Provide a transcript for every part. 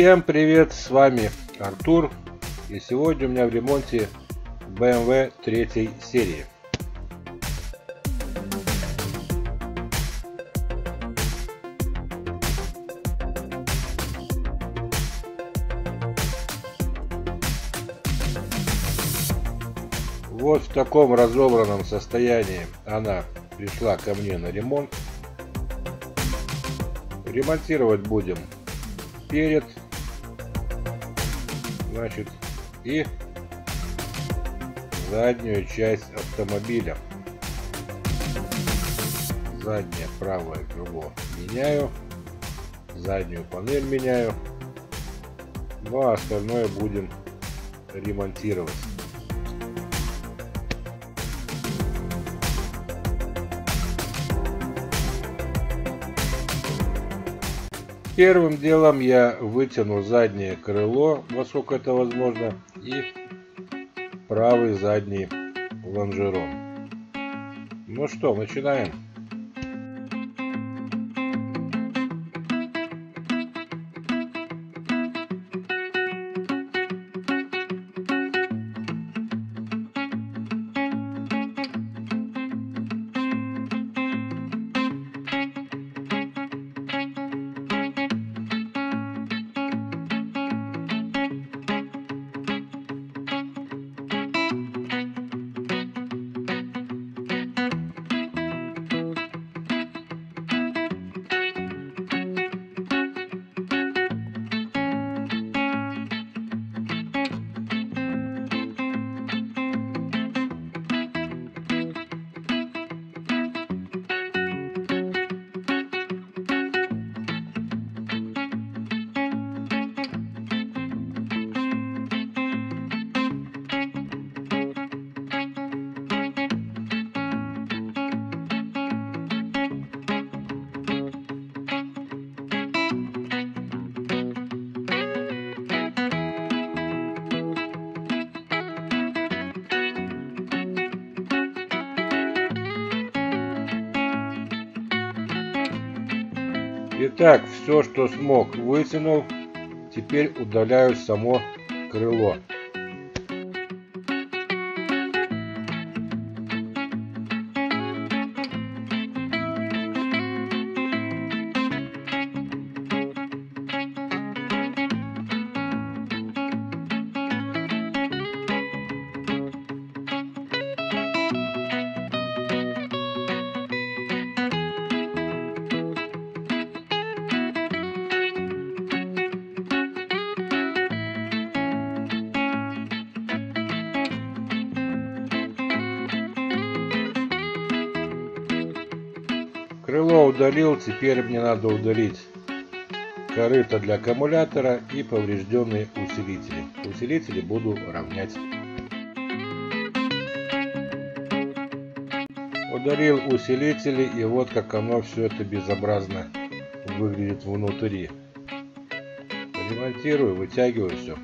Всем привет, с вами Артур и сегодня у меня в ремонте BMW третьей серии. Вот в таком разобранном состоянии она пришла ко мне на ремонт. Ремонтировать будем перед, значит, и заднюю часть автомобиля. Заднее правое крыло меняю, заднюю панель меняю, ну а остальное будем ремонтировать. Первым делом я вытяну заднее крыло, насколько это возможно, и правый задний лонжерон. Ну что, начинаем. Итак, все, что смог, вытянул. Теперь удаляю само крыло. Крыло удалил, теперь мне надо удалить корыто для аккумулятора и поврежденные усилители. Усилители буду равнять. Удалил усилители и вот как оно все это безобразно выглядит внутри. Ремонтирую, вытягиваю все.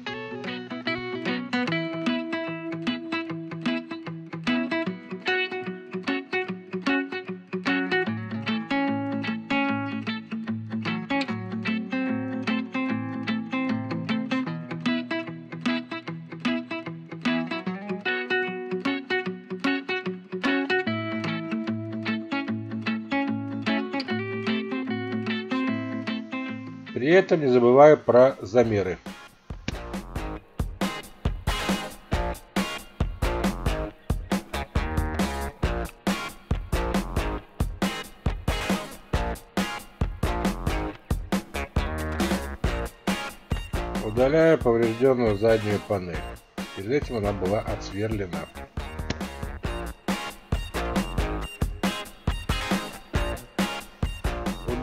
При этом не забываю про замеры. Удаляю поврежденную заднюю панель. Перед этим она была отсверлена.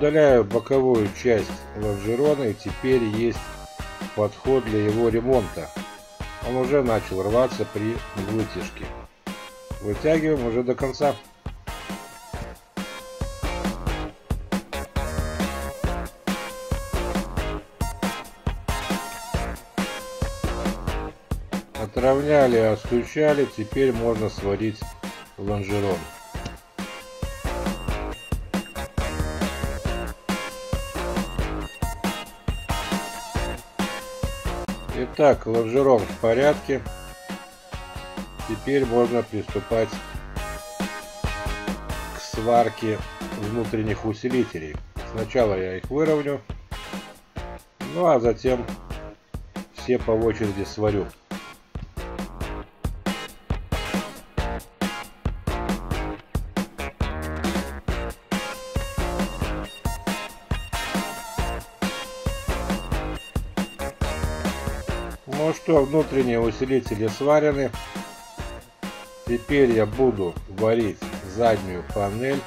Удаляю боковую часть лонжерона и теперь есть подход для его ремонта. Он уже начал рваться при вытяжке. Вытягиваем уже до конца. Отравняли, остучали, теперь можно сварить лонжерон. Итак, лонжерон в порядке. Теперь можно приступать к сварке внутренних усилителей. Сначала я их выровню, ну а затем все по очереди сварю. Ну что, внутренние усилители сварены. Теперь я буду варить заднюю панель.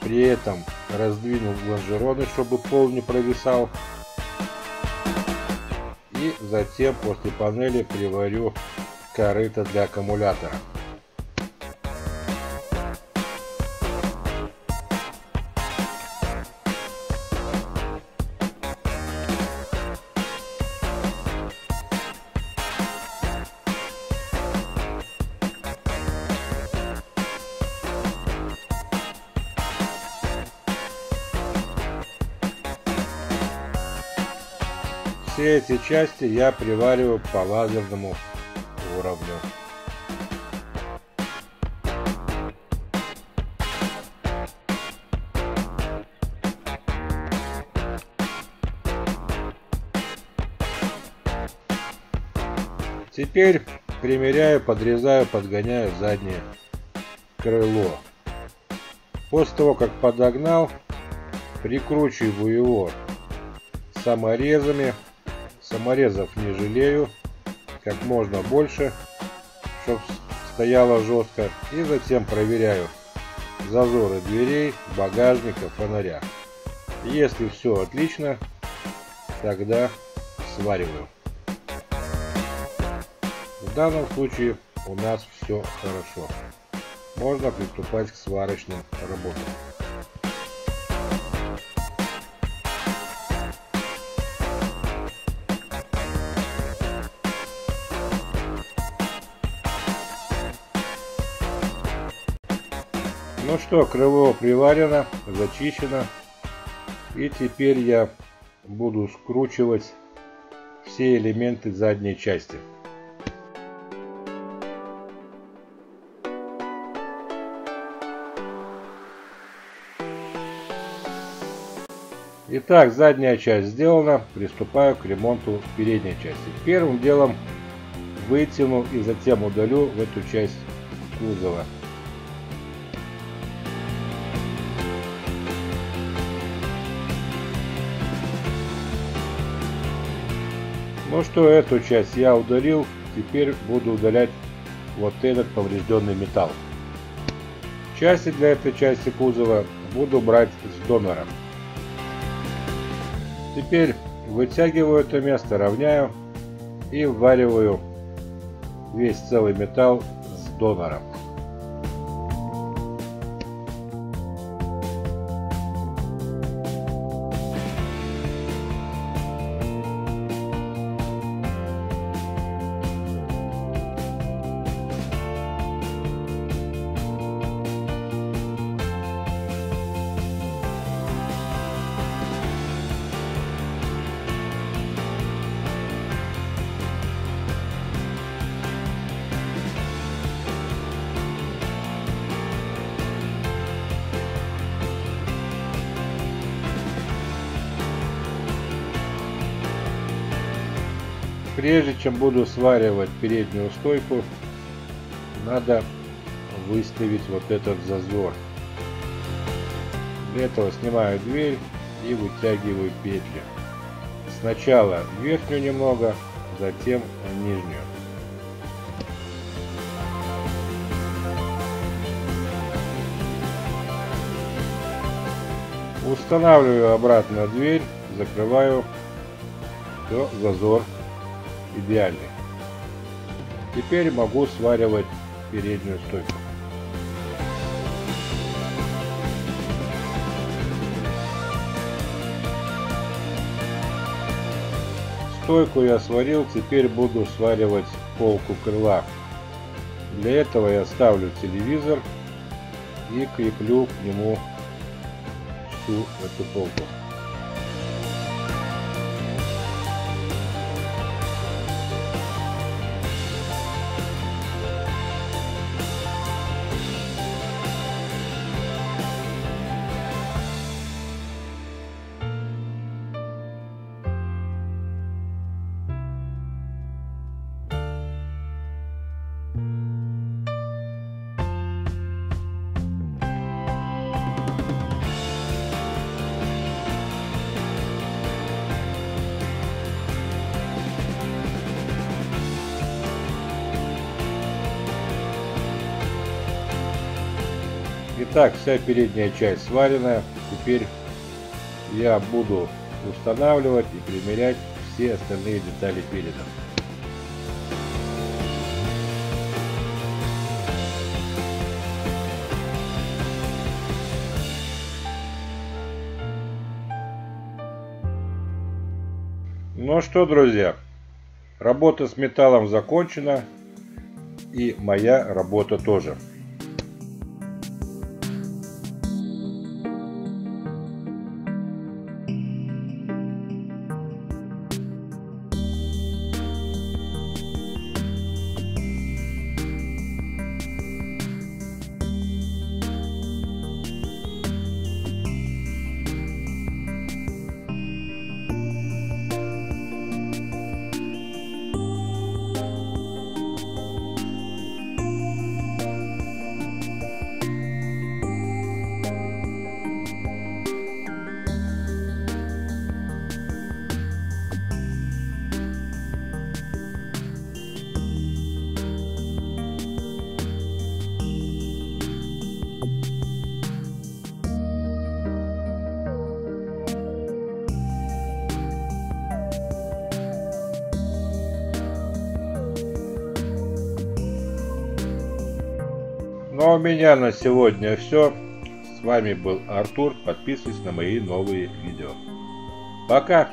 При этом раздвину лонжероны, чтобы пол не провисал. И затем после панели приварю корыто для аккумулятора. Все эти части я привариваю по лазерному уровню. Теперь примеряю, подрезаю, подгоняю заднее крыло. После того, как подогнал, прикручиваю его саморезами Саморезов не жалею, как можно больше, чтобы стояло жестко. И затем проверяю зазоры дверей, багажника, фонаря. Если все отлично, тогда свариваю. В данном случае у нас все хорошо. Можно приступать к сварочным работам. Ну что, крыло приварено, зачищено. И теперь я буду скручивать все элементы задней части. Итак, задняя часть сделана, приступаю к ремонту передней части. Первым делом вытяну и затем удалю в эту часть кузова Ну что, эту часть я удалил, теперь буду удалять вот этот поврежденный металл. Части для этой части кузова буду брать с донора. Теперь вытягиваю это место, равняю и ввариваю весь целый металл с донором. Прежде чем буду сваривать переднюю стойку, надо выставить вот этот зазор. Для этого снимаю дверь и вытягиваю петли. Сначала верхнюю немного, затем нижнюю. Устанавливаю обратно дверь, закрываю, все, зазор идеальный. Теперь могу сваривать переднюю стойку. Стойку я сварил, теперь буду сваривать полку крыла. Для этого я ставлю телевизор и креплю к нему всю эту полку. Итак, вся передняя часть сварена. Теперь я буду устанавливать и примерять все остальные детали переда. Ну что, друзья, работа с металлом закончена. И моя работа тоже. У меня на сегодня все. С вами был Артур. Подписывайтесь на мои новые видео. Пока!